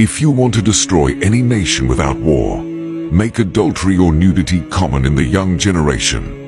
If you want to destroy any nation without war, make adultery or nudity common in the young generation.